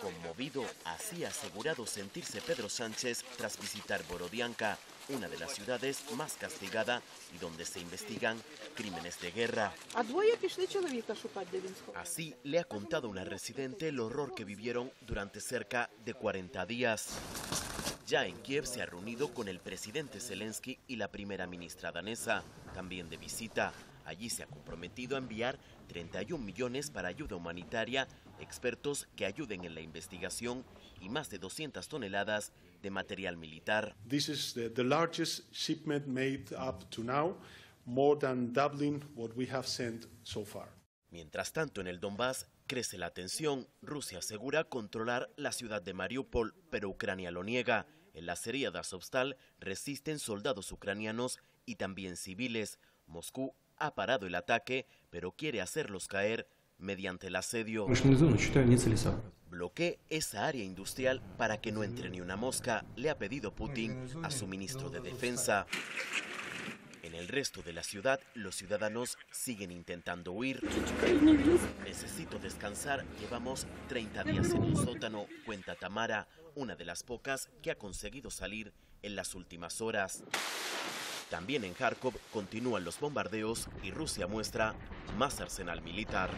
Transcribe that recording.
Conmovido, así asegurado sentirse Pedro Sánchez tras visitar Borodianca, una de las ciudades más castigada y donde se investigan crímenes de guerra. Así le ha contado una residente el horror que vivieron durante cerca de 40 días. Ya en Kiev se ha reunido con el presidente Zelensky y la primera ministra danesa, también de visita. Allí se ha comprometido a enviar 31 millones para ayuda humanitaria, expertos que ayuden en la investigación y más de 200 toneladas de material militar. This is the, the largest shipment made up to now, more than doubling what we have sent so far. Mientras tanto, en el Donbass crece la tensión. Rusia asegura controlar la ciudad de Mariupol, pero Ucrania lo niega. En la acería de Azovstal resisten soldados ucranianos y también civiles. Moscú ha parado el ataque, pero quiere hacerlos caer mediante el asedio. Bloquee esa área industrial para que no entre ni una mosca, le ha pedido Putin a su ministro de Defensa. En el resto de la ciudad, los ciudadanos siguen intentando huir. Necesito descansar, llevamos 30 días en un sótano, cuenta Tamara, una de las pocas que ha conseguido salir en las últimas horas. También en Kharkov continúan los bombardeos y Rusia muestra más arsenal militar.